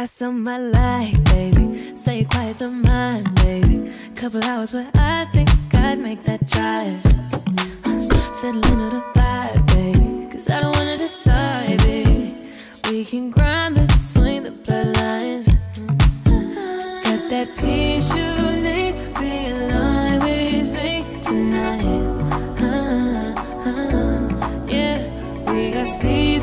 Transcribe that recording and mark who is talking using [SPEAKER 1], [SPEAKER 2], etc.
[SPEAKER 1] got some I like, baby. Say you quiet the mind, baby. Couple hours, but I think I'd make that drive. Settle into the vibe, baby. Cause I don't wanna decide, baby. We can grind between the bloodlines. Got that peace you need, realign with me tonight. Uh, uh, yeah, we got speed,